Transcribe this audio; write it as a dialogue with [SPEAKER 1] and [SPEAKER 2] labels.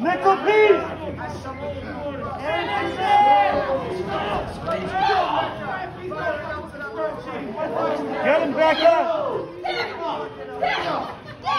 [SPEAKER 1] Nickel peace! Get him back up!